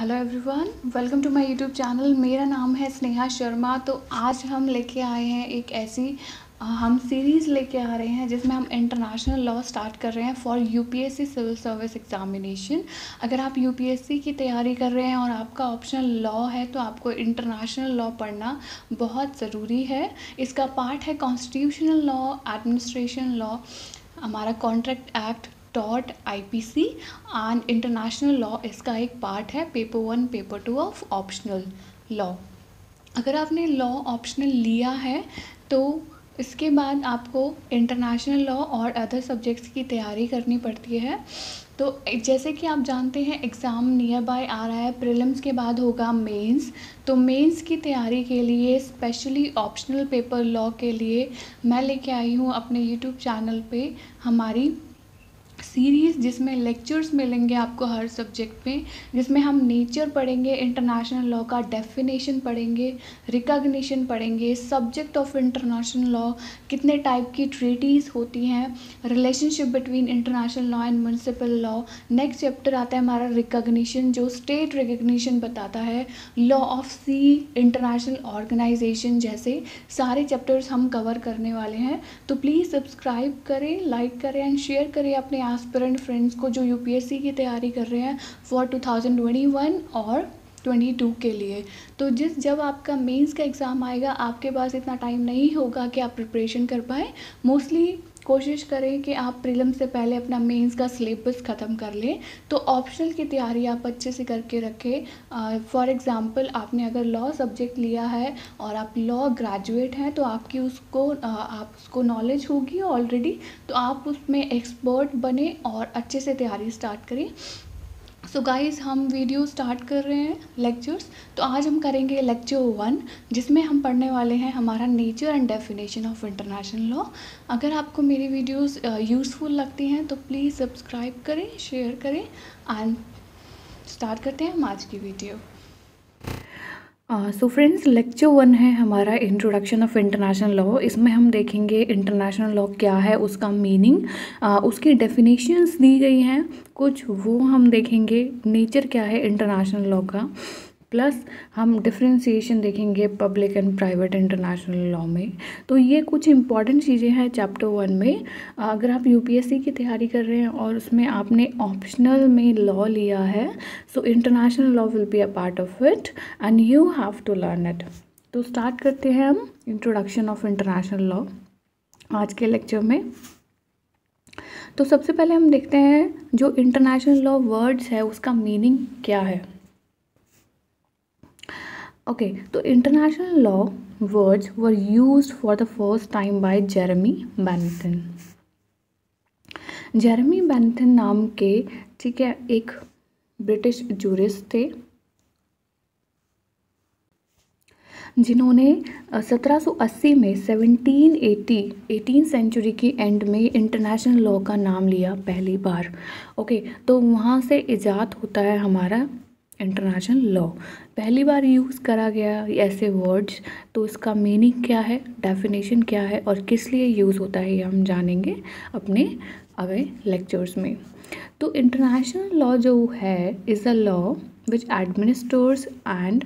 Hello everyone welcome to my YouTube channel मेरा नाम है स्नेहा शर्मा। तो आज हम लेके आए हैं एक ऐसी हम सीरीज़ लेके आ रहे हैं जिसमें हम इंटरनेशनल लॉ स्टार्ट कर रहे हैं for UPSC civil service examination अगर आप यूपीएससी की तैयारी कर रहे हैं और आपका ऑप्शनल लॉ है तो आपको इंटरनेशनल लॉ पढ़ना बहुत ज़रूरी है। इसका पार्ट है कॉन्स्टिट्यूशनल लॉ एडमिनिस्ट्रेशन लॉ हमारा कॉन्ट्रैक्ट एक्ट टॉट सी एंड इंटरनेशनल लॉ इसका एक पार्ट है paper one paper two of optional law अगर आपने लॉ ऑप्शनल लिया है तो इसके बाद आपको इंटरनेशनल लॉ और अदर सब्जेक्ट्स की तैयारी करनी पड़ती है। तो जैसे कि आप जानते हैं एग्ज़ाम नियर बाय आ रहा है प्रीलिम्स के बाद होगा मेंस तो मेंस की तैयारी के लिए स्पेशली ऑप्शनल पेपर लॉ के लिए, मैं लेके आई हूँ अपने यूट्यूब चैनल पे हमारी सीरीज़ जिसमें लेक्चर्स मिलेंगे आपको हर सब्जेक्ट में जिसमें हम नेचर पढ़ेंगे इंटरनेशनल लॉ का डेफिनेशन पढ़ेंगे रिकग्निशन पढ़ेंगे सब्जेक्ट ऑफ़ इंटरनेशनल लॉ कितने टाइप की ट्रीटीज़ होती हैं relationship between international law and municipal law next chapter आता है हमारा रिकग्निशन जो स्टेट रिकग्निशन बताता है। Law of sea international organization जैसे सारे चैप्टर्स हम कवर करने वाले हैं। तो प्लीज़ सब्सक्राइब करें लाइक करें एंड शेयर करें अपने एस्पिरेंट फ्रेंड्स को जो यूपीएससी की तैयारी कर रहे हैं फॉर 2021 और 22 के लिए। तो जिस, जब आपका मेंस का एग्ज़ाम आएगा, आपके पास इतना टाइम नहीं होगा कि आप प्रिपरेशन कर पाएँ। मोस्टली कोशिश करें कि आप प्रीलिम से पहले अपना मेंस का सिलेबस ख़त्म कर लें। तो ऑप्शनल की तैयारी आप अच्छे से करके रखें। फॉर एग्ज़ाम्पल आपने अगर लॉ सब्जेक्ट लिया है और आप लॉ ग्रेजुएट हैं तो आपकी उसको आप उसको नॉलेज होगी ऑलरेडी तो आप उसमें एक्सपर्ट बने और अच्छे से तैयारी स्टार्ट करें। सो so गाइस हम वीडियो स्टार्ट कर रहे हैं लेक्चर्स तो आज हम करेंगे लेक्चर वन जिसमें हम पढ़ने वाले हैं हमारा nature and definition of international law अगर आपको मेरी वीडियोस यूज़फुल लगती हैं तो प्लीज़ सब्सक्राइब करें शेयर करें एंड स्टार्ट करते हैं हम आज की video so friends lecture one है हमारा इंट्रोडक्शन ऑफ़ इंटरनेशनल लॉ इसमें हम देखेंगे इंटरनेशनल लॉ क्या है उसका मीनिंग uh, उसकी डेफिनेशंस दी गई हैं। कुछ वो हम देखेंगे नेचर क्या है इंटरनेशनल लॉ का। प्लस हम डिफ्रेंसीशन देखेंगे public and private international law में। तो ये कुछ इंपॉर्टेंट चीज़ें हैं चैप्टर वन में। अगर आप यूपीएससी की तैयारी कर रहे हैं और उसमें आपने ऑप्शनल में लॉ लिया है so international law will be a part of it and you have to learn it तो स्टार्ट करते हैं हम इंट्रोडक्शन ऑफ़ इंटरनेशनल लॉ आज के लेक्चर में। तो सबसे पहले हम देखते हैं जो इंटरनेशनल लॉ वर्ड्स है, उसका मीनिंग क्या है। ओके तो international law words were use for the first time by Jeremy Bentham Jeremy Bentham नाम के, ठीक है, एक ब्रिटिश जूरिस्ट थे, जिन्होंने 1780 में 1780 एटीन सेंचुरी की एंड में इंटरनेशनल लॉ का नाम लिया पहली बार। ओके तो वहाँ से ईजाद होता है हमारा इंटरनेशनल लॉ पहली बार यूज़ करा गया ऐसे वर्ड्स तो इसका मीनिंग क्या है डेफिनेशन क्या है और किस लिए यूज़ होता है, ये हम जानेंगे अपने अगले लेक्चर्स में. तो इंटरनेशनल लॉ जो है is a law which administers and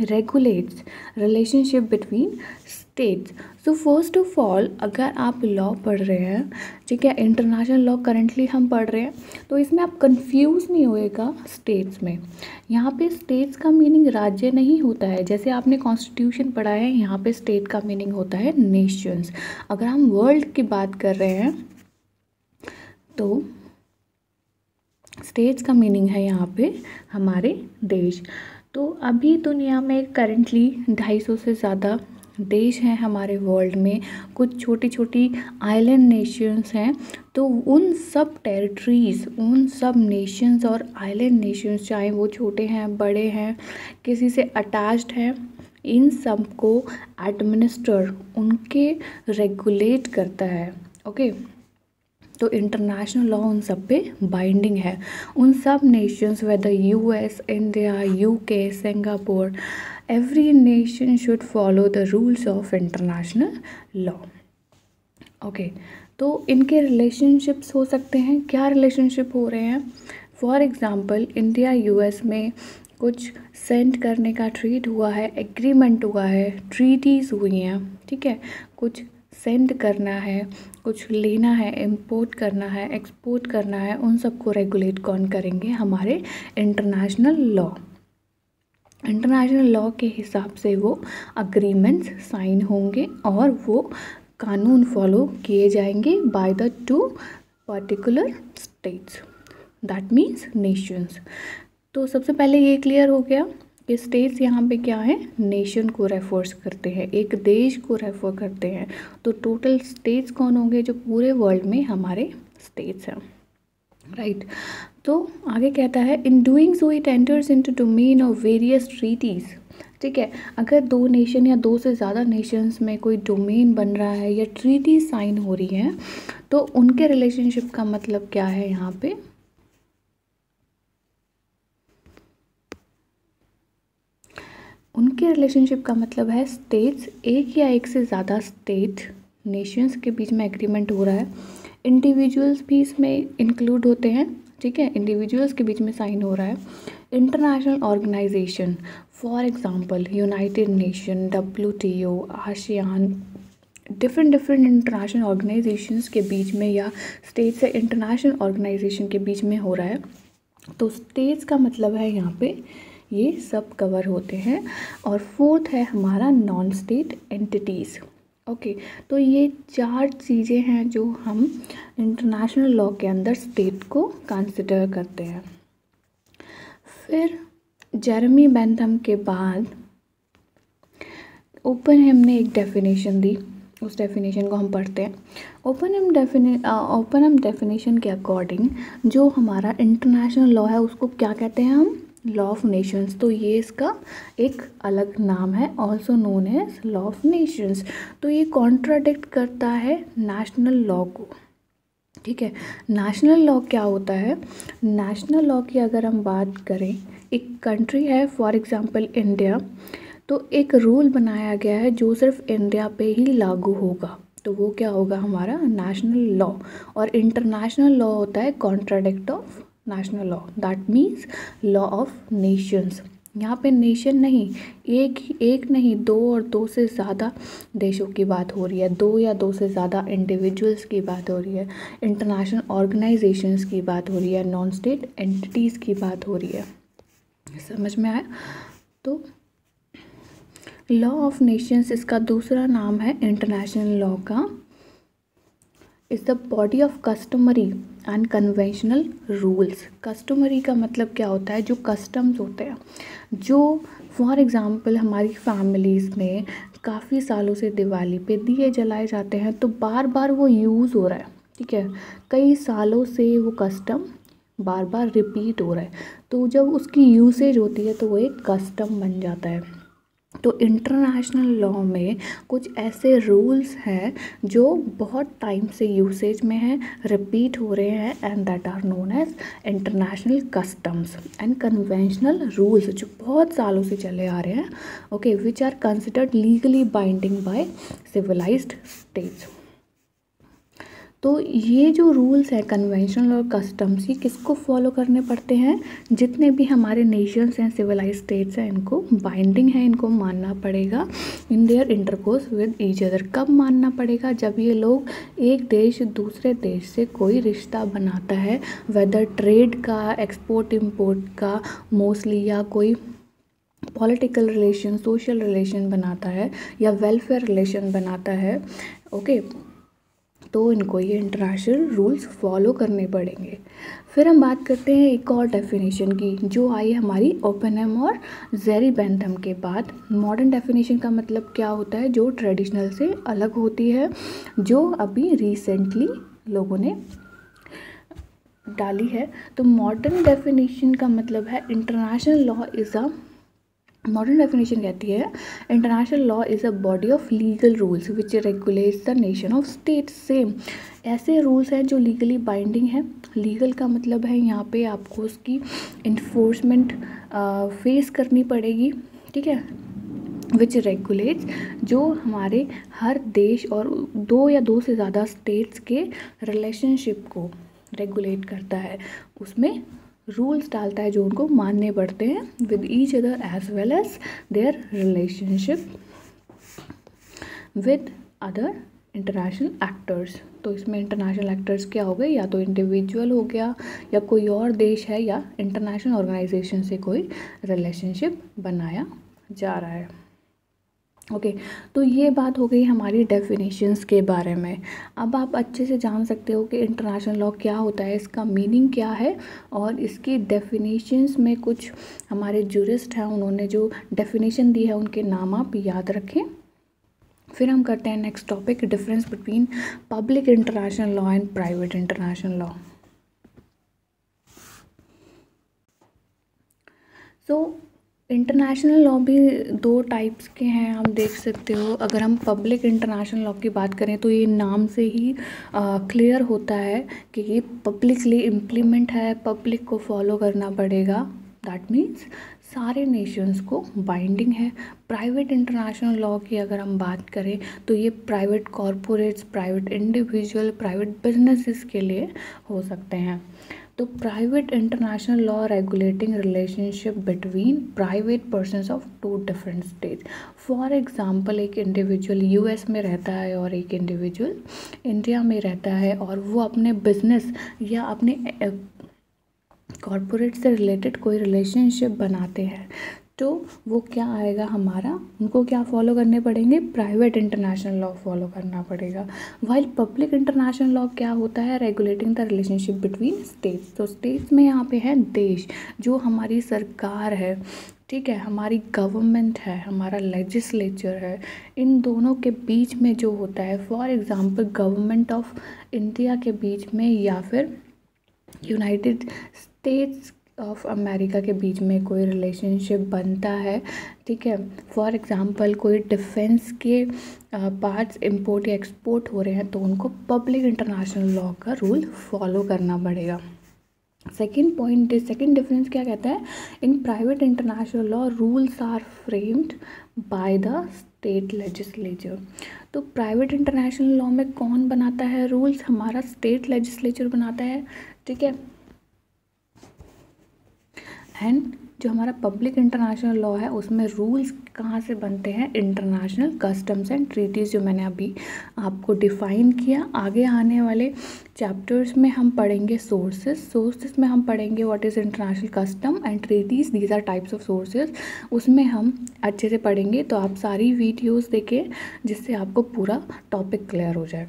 regulates relationship between states so first of all अगर आप लॉ पढ़ रहे हैं, ठीक है इंटरनेशनल लॉ करंटली हम पढ़ रहे हैं तो इसमें आप कंफ्यूज नहीं होएगा स्टेट्स में। यहाँ पे स्टेट्स का मीनिंग राज्य नहीं होता है। जैसे आपने कॉन्स्टिट्यूशन पढ़ा है, यहाँ पे स्टेट का मीनिंग होता है नेशंस अगर हम वर्ल्ड की बात कर रहे हैं तो स्टेट्स का मीनिंग है यहाँ पे हमारे देश। तो अभी दुनिया में करेंटली ढाई सौ से ज़्यादा देश हैं हमारे वर्ल्ड में। कुछ छोटी छोटी आइलैंड नेशंस हैं। तो उन सब टेरिटरीज़ उन सब नेशंस और आइलैंड नेशंस चाहे वो छोटे हैं, बड़े हैं, किसी से अटैच्ड हैं, इन सबको एडमिनिस्टर उनके रेगुलेट करता है। ओके तो इंटरनेशनल लॉ उन सब पे बाइंडिंग है। उन सब nations whether US India UK Singapore every nation should follow the rules of international law okay तो इनके रिलेशनशिप्स हो सकते हैं। क्या रिलेशनशिप हो रहे हैं? फॉर एग्ज़ाम्पल इंडिया यूएस में कुछ सेंड करने का ट्रीट हुआ है एग्रीमेंट हुआ है ट्रीटीज़ हुई हैं, ठीक है? कुछ सेंड करना है, कुछ लेना है इंपोर्ट करना है एक्सपोर्ट करना है, उन सबको रेगुलेट कौन करेंगे? हमारे इंटरनेशनल लॉ इंटरनेशनल लॉ के हिसाब से वो अग्रीमेंट्स साइन होंगे और वो कानून फॉलो किए जाएँगे by the two particular states that means nations तो सबसे पहले ये क्लियर हो गया। कि स्टेट्स यहाँ पे क्या है? नेशन को रेफर्स करते हैं, एक देश को रेफर करते हैं। तो टोटल स्टेट्स कौन होंगे जो पूरे वर्ल्ड में हमारे स्टेट्स हैं? Right right. तो आगे कहता है in doing so it enters into domain of various treaties ठीक है, अगर दो नेशन या दो से ज़्यादा नेशंस में कोई डोमेन बन रहा है या ट्रीटी साइन हो रही है तो उनके रिलेशनशिप का मतलब क्या है यहाँ पे? उनके रिलेशनशिप का मतलब है स्टेट्स एक या एक से ज़्यादा स्टेट नेशंस के बीच में एग्रीमेंट हो रहा है। इंडिविजुअल्स भी इसमें इंक्लूड होते हैं, ठीक है? इंडिविजुअल्स के बीच में साइन हो रहा है। International organization for example United Nation W T O ASEAN different different international organizations के बीच में या स्टेट से इंटरनेशनल ऑर्गेनाइजेशन के बीच में हो रहा है। तो स्टेट्स का मतलब है यहाँ पे ये सब कवर होते हैं। और फोर्थ है हमारा non state entities okay okay, तो ये चार चीज़ें हैं जो हम इंटरनेशनल लॉ के अंदर स्टेट को कंसिडर करते हैं। फिर जर्मी बैंथम के बाद ओपन हेम ने एक डेफिनेशन दी। उस डेफिनेशन को हम पढ़ते हैं। Oppenheim define Oppenheim definition के अकॉर्डिंग जो हमारा इंटरनेशनल लॉ है उसको क्या कहते हैं हम? लॉ ऑफ़ नेशंस तो ये इसका एक अलग नाम है also known as law of nations तो ये कॉन्ट्राडिक्ट करता है नेशनल लॉ को। ठीक है? नेशनल लॉ क्या होता है? नेशनल लॉ की अगर हम बात करें, एक कंट्री है फॉर एग्ज़ाम्पल इंडिया तो एक रूल बनाया गया है जो सिर्फ़ इंडिया पे ही लागू होगा। तो वो क्या होगा हमारा? नेशनल लॉ और इंटरनेशनल लॉ होता है contradict of national law that means law of nations यहाँ पे नेशन नहीं, एक ही, एक नहीं, दो और दो से ज़्यादा देशों की बात हो रही है। दो या दो से ज़्यादा इंडिविजुअल्स की बात हो रही है। इंटरनेशनल ऑर्गेनाइजेशंस की बात हो रही है। नॉन स्टेट एंटिटीज़ की बात हो रही है। समझ में आया? तो लॉ ऑफ़ नेशंस इसका दूसरा नाम है इंटरनेशनल लॉ का is the body of customary and conventional rules customary का मतलब क्या होता है? जो कस्टम्स होते हैं। जो फॉर एग्ज़ाम्पल हमारी फैमिलीज़ में काफ़ी सालों से दिवाली पे दिए जलाए जाते हैं तो बार बार वो यूज़ हो रहा है। ठीक है? कई सालों से वो कस्टम बार बार रिपीट हो रहा है। तो जब उसकी यूसेज होती है तो वो एक कस्टम बन जाता है। तो इंटरनेशनल लॉ में कुछ ऐसे रूल्स हैं जो बहुत टाइम से यूसेज में हैं रिपीट हो रहे हैं and that are known as international customs and conventional rules जो बहुत सालों से चले आ रहे हैं okay which are considered legally binding by civilized states तो ये जो रूल्स है कन्वेंशनल और कस्टम्स ये किसको फॉलो करने पड़ते हैं? जितने भी हमारे नेशंस हैं सिविलाइज स्टेट्स हैं इनको बाइंडिंग है इनको मानना पड़ेगा। In their intercourse with each other कब मानना पड़ेगा? जब ये लोग एक देश दूसरे देश से कोई रिश्ता बनाता है वेदर ट्रेड का एक्सपोर्ट इम्पोर्ट का मोस्टली या कोई पॉलिटिकल रिलेशन सोशल रिलेशन बनाता है या वेलफेयर रिलेशन बनाता है ओके okay, तो इनको ये इंटरनेशनल रूल्स फॉलो करने पड़ेंगे। फिर हम बात करते हैं एक और डेफिनेशन की, जो आई हमारी ओपन एम और जेरी बैंथम के बाद। मॉडर्न डेफिनेशन का मतलब क्या होता है? जो ट्रेडिशनल से अलग होती है, जो अभी रिसेंटली लोगों ने डाली है। तो मॉडर्न डेफिनेशन का मतलब है international law is a modern definition कहती है international law is a body of legal rules which regulates the nation of state same ऐसे रूल्स हैं जो लीगली बाइंडिंग है। लीगल का मतलब है यहाँ पे आपको उसकी इन्फोर्समेंट फेस करनी पड़ेगी, ठीक है? विच रेगुलेट्स जो हमारे हर देश और दो या दो से ज़्यादा स्टेट्स के रिलेशनशिप को रेगुलेट करता है। उसमें रूल्स डालता है जो उनको मानने पड़ते हैं with each other as well as their relationship with other international actors तो इसमें इंटरनेशनल एक्टर्स क्या हो गए? या तो इंडिविजुअल हो गया, या कोई और देश है, या इंटरनेशनल ऑर्गेनाइजेशन से कोई रिलेशनशिप बनाया जा रहा है। ओके okay, तो ये बात हो गई हमारी डेफिनेशंस के बारे में। अब आप अच्छे से जान सकते हो कि इंटरनेशनल लॉ क्या होता है इसका मीनिंग क्या है और इसकी डेफिनेशंस में कुछ हमारे जूरिस्ट हैं उन्होंने जो डेफिनेशन दी है उनके नाम आप याद रखें। फिर हम करते हैं next topic difference between public international law and private international law so international law भी दो टाइप्स के हैं, आप देख सकते हो। अगर हम पब्लिक इंटरनेशनल लॉ की बात करें तो ये नाम से ही क्लियर होता है कि ये पब्लिकली इम्प्लीमेंट है पब्लिक को फॉलो करना पड़ेगा। दैट मीन्स सारे नेशंस को बाइंडिंग है। प्राइवेट इंटरनेशनल लॉ की अगर हम बात करें तो ये private corporates private individual private businesses के लिए हो सकते हैं। तो private international law regulating relationship between private person of two different state for example एक इंडिविजुअल यूएस में रहता है और एक इंडिविजुअल इंडिया में रहता है और वो अपने बिज़नेस या अपने कॉरपोरेट से रिलेटेड कोई रिलेशनशिप बनाते हैं। तो वो क्या आएगा हमारा? उनको क्या फॉलो करने पड़ेंगे? प्राइवेट इंटरनेशनल लॉ फॉलो करना पड़ेगा। वाइल पब्लिक इंटरनेशनल लॉ क्या होता है? Regulating the relationship between states तो स्टेट्स में यहाँ पे है देश, जो हमारी सरकार है। ठीक है? हमारी गवर्नमेंट है, हमारा लेजिस्लेचर है। इन दोनों के बीच में जो होता है for example government of India के बीच में या फिर यूनाइटेड स्टेट्स ऑफ़ अमेरिका के बीच में कोई रिलेशनशिप बनता है, ठीक है? फॉर एग्ज़ाम्पल कोई डिफेंस के पार्ट्स इंपोर्ट या एक्सपोर्ट हो रहे हैं तो उनको पब्लिक इंटरनेशनल लॉ का रूल फॉलो करना पड़ेगा। सेकेंड पॉइंट सेकेंड डिफरेंस क्या कहता है? In private international law rules are framed by the state legislature तो प्राइवेट इंटरनेशनल लॉ में कौन बनाता है रूल्स हमारा स्टेट लेजिस्लेचर बनाता है, ठीक है? एंड जो हमारा पब्लिक इंटरनेशनल लॉ है, उसमें रूल्स कहाँ से बनते हैं? इंटरनेशनल कस्टम्स एंड ट्रीटीज़ जो मैंने अभी आपको डिफ़ाइन किया। आगे आने वाले चैप्टर्स में हम पढ़ेंगे सोर्सेज सोर्सेज में हम पढ़ेंगे what is international custom and treaties these are types of sources उसमें हम अच्छे से पढ़ेंगे। तो आप सारी वीडियोज़ देखें, जिससे आपको पूरा टॉपिक क्लियर हो जाए।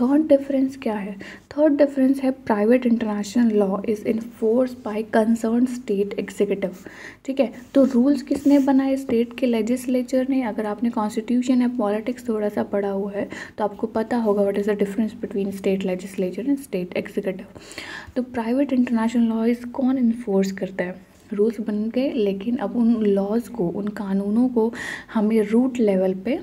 थर्ड डिफरेंस क्या है? थर्ड डिफरेंस है private international law is enforce by concern state executive ठीक है? तो रूल्स किसने बनाए? स्टेट के लेजिस्लेचर ने। अगर आपने कॉन्स्टिट्यूशन या पॉलिटिक्स थोड़ा सा पढ़ा हुआ है तो आपको पता होगा what is the difference between state legislature and state executive तो प्राइवेट इंटरनेशनल लॉ इज़ कौन इन्फोर्स करता है? रूल्स बन गए, लेकिन अब उन लॉज को, उन कानूनों को हमें रूट लेवल पे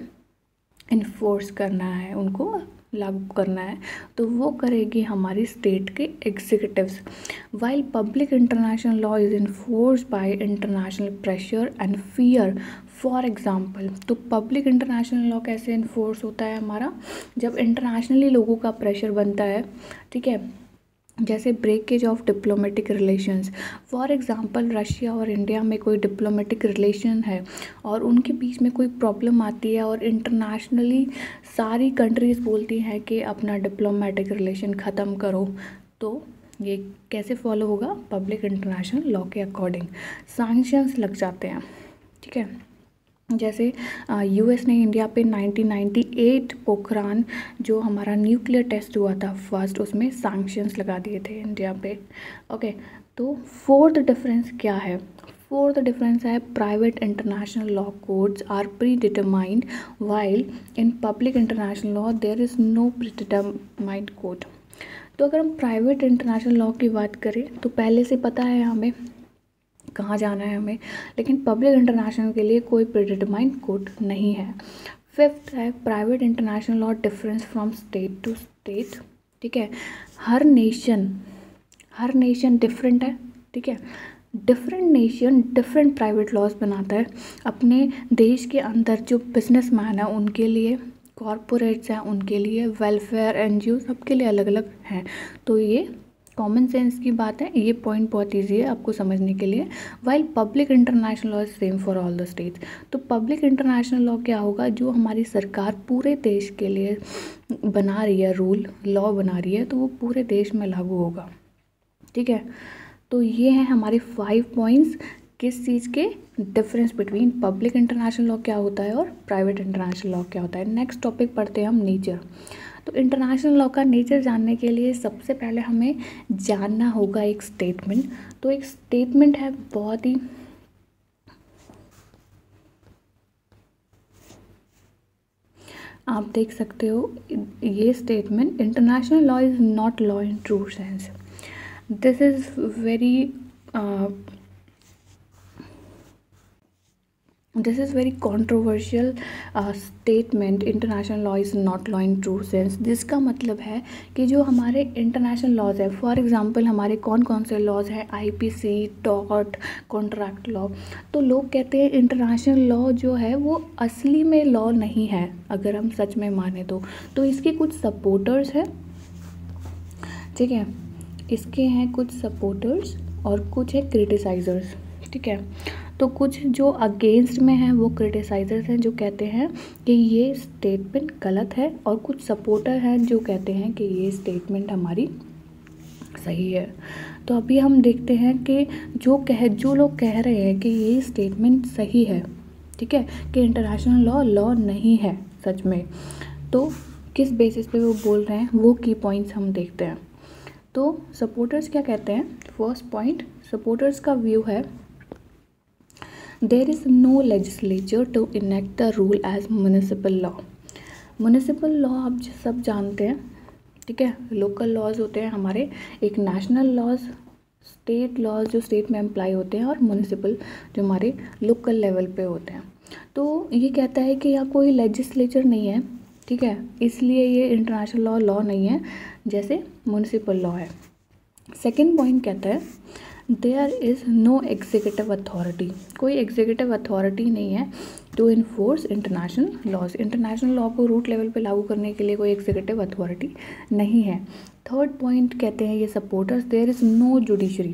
इन्फोर्स करना है, उनको लागू करना है तो वो करेगी हमारी स्टेट के executives while public international law is enforce by international pressure and fear for example तो पब्लिक इंटरनेशनल लॉ कैसे इन्फोर्स होता है हमारा? जब इंटरनेशनली लोगों का प्रेशर बनता है, ठीक है जैसे breakage of diplomatic relations for example Russia और इंडिया में कोई डिप्लोमेटिक रिलेशन है और उनके बीच में कोई प्रॉब्लम आती है और इंटरनेशनली सारी कंट्रीज़ बोलती हैं कि अपना डिप्लोमेटिक रिलेशन ख़त्म करो। तो ये कैसे फॉलो होगा? पब्लिक इंटरनेशनल लॉ के अकॉर्डिंग सैंक्शंस लग जाते हैं। ठीक है? जैसे यूएस ने इंडिया पे 1998 पोखरान जो हमारा न्यूक्लियर टेस्ट हुआ था फ़र्स्ट उसमें सैंक्शंस लगा दिए थे इंडिया पे। ओके तो फोर्थ डिफरेंस क्या है? फोर्थ डिफरेंस है private international law codes are predetermined while in public international law there is no predetermined code तो अगर हम प्राइवेट इंटरनेशनल लॉ की बात करें तो पहले से पता है हमें कहाँ जाना है हमें। लेकिन पब्लिक इंटरनेशनल के लिए कोई प्रिडिटमाइंड कोड नहीं है। फिफ्थ है private international law difference from state to state ठीक है? हर नेशन हर नेशन डिफरेंट है, ठीक है? Different nation different private laws बनाता है। अपने देश के अंदर जो बिज़नेस मैन है, उनके लिए कॉरपोरेट्स हैं, उनके लिए वेलफेयर एन जी सबके लिए अलग अलग हैं। तो ये कॉमन सेंस की बात है, ये पॉइंट बहुत ईजी है आपको समझने के लिए। While public international law is same for all the states तो पब्लिक इंटरनेशनल लॉ क्या होगा? जो हमारी सरकार पूरे देश के लिए बना रही है रूल लॉ बना रही है तो वो पूरे देश में लागू होगा। ठीक है? तो ये हैं हमारे फाइव पॉइंट्स किस चीज़ के difference between public international law क्या होता है और प्राइवेट इंटरनेशनल लॉ क्या होता है। नेक्स्ट टॉपिक पढ़ते हैं हम नेचर तो इंटरनेशनल लॉ का नेचर जानने के लिए सबसे पहले हमें जानना होगा एक स्टेटमेंट तो एक स्टेटमेंट है बहुत ही आप देख सकते हो, ये statement international law is not law in true sense this is very this is very controversial statement international law is not law in true sense जिसका मतलब है कि जो हमारे इंटरनेशनल लॉज है फॉर एग्ज़ाम्पल हमारे कौन कौन से लॉज हैं? आई पी सी टॉट कॉन्ट्रैक्ट लॉ तो लोग कहते हैं इंटरनेशनल लॉ जो है, वो असली में लॉ नहीं है, अगर हम सच में माने तो। तो इसके कुछ सपोर्टर्स हैं। ठीक है? इसके हैं कुछ सपोर्टर्स और कुछ है क्रिटिसाइज़र्स ठीक है? तो कुछ जो अगेंस्ट में हैं, वो क्रिटिसाइजर्स हैं, जो कहते हैं कि ये स्टेटमेंट गलत है और कुछ सपोर्टर हैं जो कहते हैं कि ये स्टेटमेंट हमारी सही है। तो अभी हम देखते हैं कि जो कह, जो लोग कह रहे हैं कि ये स्टेटमेंट सही है, ठीक है, कि इंटरनेशनल लॉ लॉ नहीं है सच में तो किस बेसिस पे वो बोल रहे हैं, वो की पॉइंट्स हम देखते हैं। तो सपोर्टर्स क्या कहते हैं? फ़र्स्ट पॉइंट सपोर्टर्स का व्यू है there is no legislature to enact the rule as municipal law municipal law आप सब जानते हैं, ठीक है? लोकल लॉज होते हैं हमारे, एक नेशनल लॉज स्टेट लॉज जो स्टेट में अप्लाई होते हैं और म्यूनिसिपल जो हमारे लोकल लेवल पे होते हैं। तो ये कहता है कि यहाँ कोई लेजिस्लेचर नहीं है, ठीक है? इसलिए ये इंटरनेशनल लॉ लॉ नहीं है, जैसे म्यूनिसिपल लॉ है। सेकेंड पॉइंट कहता है there is no executive authority कोई एग्जीक्यूटिव अथॉरिटी नहीं है to enforce international laws international law को रूट लेवल पे लागू करने के लिए कोई एग्जीक्यूटिव अथॉरिटी नहीं है. थर्ड पॉइंट कहते हैं ये supporters there is no judiciary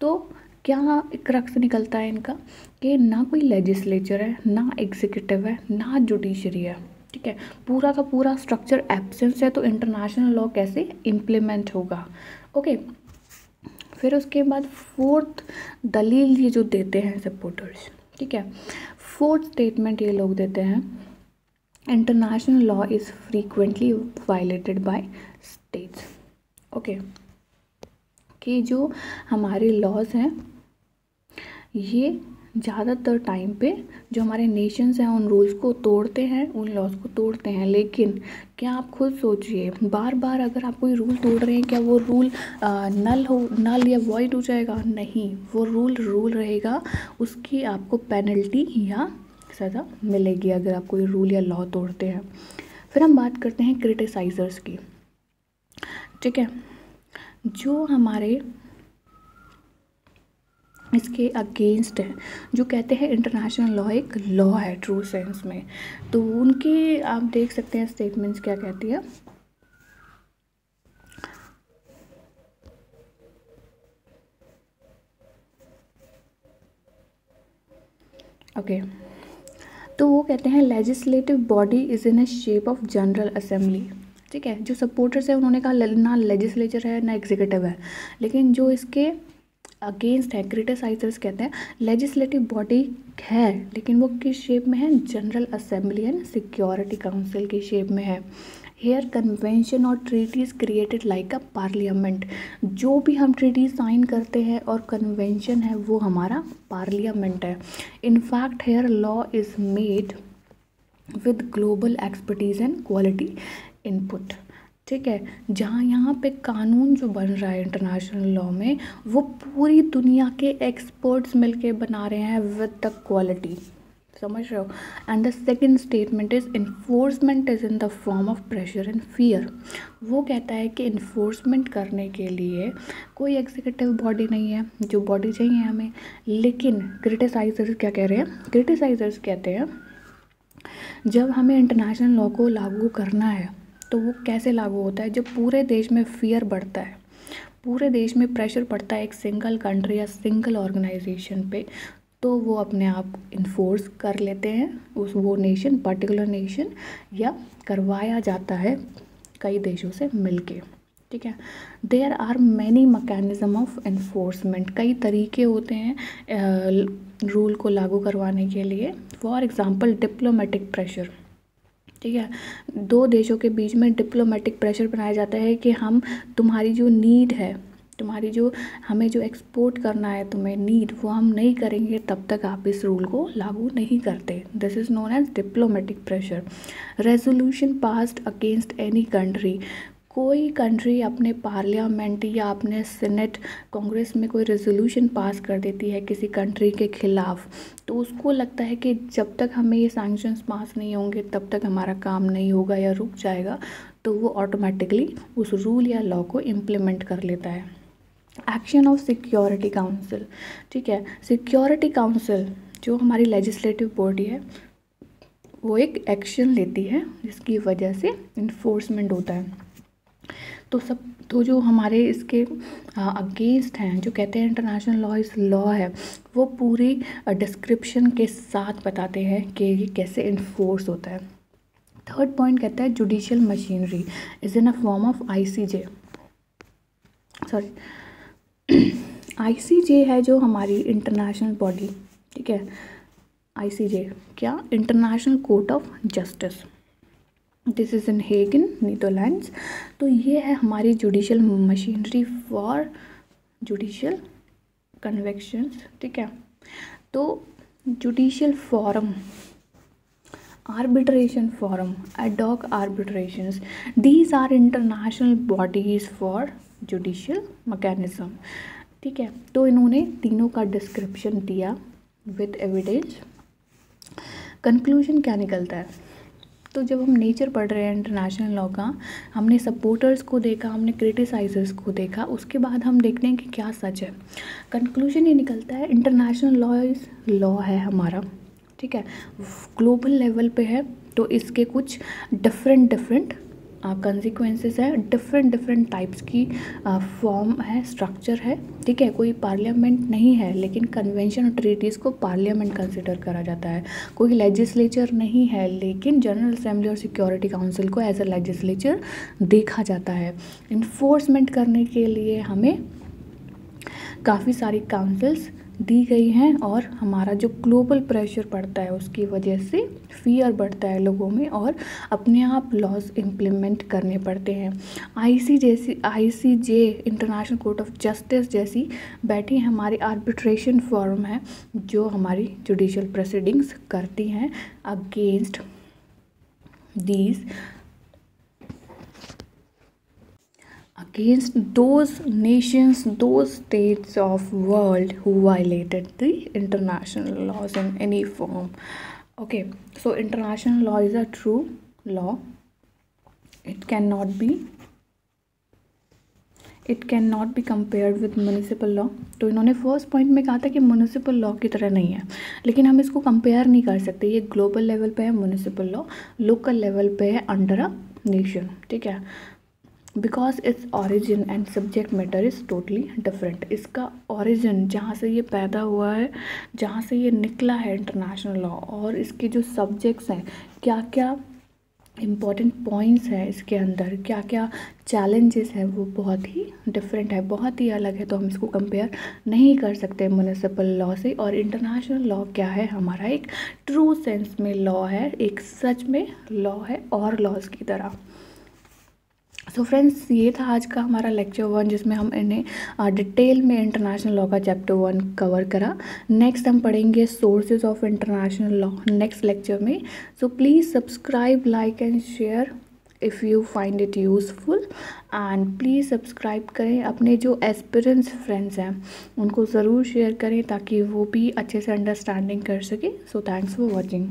तो क्या क्रक्स निकलता है इनका? कि ना कोई लेजिस्लेचर है ना एग्जीक्यूटिव है ना जुडिशरी है. ठीक है? पूरा का पूरा स्ट्रक्चर एब्सेंस है तो इंटरनेशनल लॉ कैसे इम्प्लीमेंट होगा? ओके okay, फिर उसके बाद फोर्थ दलील ये जो देते हैं सपोर्टर्स ठीक है? फोर्थ स्टेटमेंट ये लोग देते हैं international law is frequently violated by states okay कि जो हमारे लॉज हैं, ये ज़्यादातर टाइम पे जो हमारे नेशंस हैं उन रूल्स को तोड़ते हैं उन लॉज को तोड़ते हैं। लेकिन क्या आप खुद सोचिए बार बार अगर आप कोई रूल तोड़ रहे हैं क्या वो रूल आ, नल हो नल या वॉइड हो जाएगा? नहीं वो रूल रूल रहेगा उसकी आपको पेनल्टी या सज़ा मिलेगी अगर आप कोई रूल या लॉ तोड़ते हैं। फिर हम बात करते हैं क्रिटिसाइज़र्स की। ठीक है? जो हमारे इसके अगेंस्ट है, जो कहते हैं इंटरनेशनल लॉ एक लॉ है ट्रू सेंस में। तो उनकी आप देख सकते हैं स्टेटमेंट्स क्या कहती है। Okay okay. तो वो कहते हैं legislative body is in a shape of general assembly ठीक है? जो सपोर्टर्स है, उन्होंने कहा ना लेजिस्लेचर है, ना एग्जीक्यूटिव है। लेकिन जो इसके अगेंस्ट है क्रिटिसाइजर्स कहते हैं लेजिस्लेटिव बॉडी है, लेकिन वो किस शेप में है? General assembly and security council की शेप में है। हेयर कन्वेंशन और treaties created like a parliament जो भी हम ट्रीटी साइन करते हैं और कन्वेंशन है, वो हमारा पार्लियामेंट है। In fact here law is made with global expertise and quality input ठीक है? जहाँ यहाँ पे कानून जो बन रहा है इंटरनेशनल लॉ में, वो पूरी दुनिया के एक्सपर्ट्स मिलके बना रहे हैं विद द क्वालिटी समझ रहे हो? And the second statement is enforcement is in the form of pressure and fear वो कहता है कि इन्फोर्समेंट करने के लिए कोई एग्जीक्यूटिव बॉडी नहीं है, जो बॉडी चाहिए हमें. लेकिन क्रिटिसाइजर्स क्या कह रहे हैं? क्रिटिसाइजर्स कहते हैं, जब हमें इंटरनेशनल लॉ को लागू करना है तो वो कैसे लागू होता है? जब पूरे देश में फियर बढ़ता है, पूरे देश में प्रेशर पड़ता है एक सिंगल कंट्री या सिंगल ऑर्गेनाइजेशन पे तो वो अपने आप इन्फोर्स कर लेते हैं। उस वो नेशन पर्टिकुलर नेशन या करवाया जाता है कई देशों से मिलके, ठीक है? There are many mechanism of enforcement कई तरीके होते हैं रूल को लागू करवाने के लिए। फॉर एग्ज़ाम्पल डिप्लोमेटिक प्रेशर ठीक है? दो देशों के बीच में डिप्लोमेटिक प्रेशर बनाया जाता है कि हम तुम्हारी जो नीड है, तुम्हारी जो हमें जो एक्सपोर्ट करना है, तुम्हें नीड वो हम नहीं करेंगे, तब तक आप इस रूल को लागू नहीं करते। This is known as diplomatic pressure resolution passed against any country कोई कंट्री अपने पार्लियामेंट या अपने सीनेट कांग्रेस में कोई रेजोल्यूशन पास कर देती है किसी कंट्री के ख़िलाफ़ तो उसको लगता है कि जब तक हमें ये सैंक्शंस पास नहीं होंगे, तब तक हमारा काम नहीं होगा या रुक जाएगा तो वो ऑटोमेटिकली उस रूल या लॉ को इम्प्लीमेंट कर लेता है। एक्शन ऑफ़ सिक्योरिटी काउंसिल ठीक है? सिक्योरिटी काउंसिल जो हमारी लेजिस्लेटिव बॉडी है, वो एक एक्शन लेती है, जिसकी वजह से इन्फोर्समेंट होता है। तो सब तो जो हमारे इसके अगेंस्ट हैं, जो कहते हैं इंटरनेशनल लॉ इस लॉ है, वो पूरी डिस्क्रिप्शन के साथ बताते हैं कि ये कैसे इन्फोर्स होता है। थर्ड पॉइंट कहता है judicial machinery is in a form of I C J sorry ICJ है जो हमारी इंटरनेशनल बॉडी ठीक है? आईसीजे क्या? International court of justice this is in Hague in Netherlands तो ये है हमारी judicial machinery for judicial convictions ठीक है? तो judicial forum forum, ad hoc arbitrations, these are international bodies for judicial mechanism ठीक है? तो इन्होंने तीनों का डिस्क्रिप्शन दिया विद एविडेंस कंक्लूजन क्या निकलता है? तो जब हम नेचर पढ़ रहे हैं इंटरनेशनल लॉ का, हमने सपोर्टर्स को देखा, हमने क्रिटिसाइजर्स को देखा, उसके बाद हम देखते हैं कि क्या सच है। कंक्लूजन ये निकलता है इंटरनेशनल लॉ इज़ लॉ है हमारा, ठीक है? ग्लोबल लेवल पे है तो इसके कुछ डिफरेंट डिफरेंट कंसिक्वेंसेस है डिफरेंट डिफरेंट टाइप्स की फॉर्म है स्ट्रक्चर है। ठीक है, कोई पार्लियामेंट नहीं है, लेकिन कन्वेंशन और ट्रीटीज़ को पार्लियामेंट कंसिडर करा जाता है। कोई लेजिस्लेचर नहीं है, लेकिन जनरल असेंबली और सिक्योरिटी काउंसिल को एज अ लेजिस्लेचर देखा जाता है। इन्फोर्समेंट करने के लिए हमें काफ़ी सारी काउंसिल्स दी गई हैं और हमारा जो ग्लोबल प्रेशर पड़ता है उसकी वजह से फियर बढ़ता है लोगों में और अपने आप लॉज इम्प्लीमेंट करने पड़ते हैं। आईसी जैसी ICJ international court of justice जैसी बैठी हमारी आर्बिट्रेशन फॉर्म है जो हमारी जुडिशल प्रोसीडिंग्स करती हैं against these against those nations those states of world who violated the international laws in any form okay so international law is a true law it cannot be it can not be compared with municipal law तो इन्होंने first point में कहा था कि municipal law की तरह नहीं है लेकिन हम इसको कंपेयर नहीं कर सकते ये ग्लोबल लेवल पे है म्यूनिसिपल लॉ लोकल लेवल पे है अंडर अ नेशन ठीक है because its origin and subject matter is totally different इसका ऑरिजिन जहाँ से ये पैदा हुआ है, जहाँ से ये निकला है इंटरनेशनल लॉ और इसके जो सब्जेक्ट्स हैं क्या क्या इंपॉर्टेंट पॉइंट्स हैं इसके अंदर क्या क्या चैलेंजेस हैं, वो बहुत ही डिफरेंट है, बहुत ही अलग है तो हम इसको कंपेयर नहीं कर सकते म्यूनिसिपल लॉ से। और इंटरनेशनल लॉ क्या है? हमारा एक ट्रू सेंस में लॉ है, एक सच में लॉ है, और लॉज की तरह। सो so फ्रेंड्स ये था आज का हमारा लेक्चर वन जिसमें हम इन्हें डिटेल में इंटरनेशनल लॉ का चैप्टर वन कवर करा। नेक्स्ट हम पढ़ेंगे sources of international law next lecture में। So please subscribe like and share if you find it useful and please subscribe करें अपने जो एस्पिरेंट्स फ्रेंड्स हैं, उनको ज़रूर शेयर करें ताकि वो भी अच्छे से अंडरस्टैंडिंग कर सकें। So thanks for watching